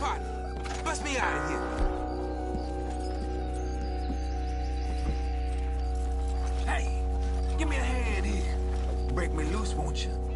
partner. Bust me out of here. Hey, give me a hand here. Break me loose, won't you?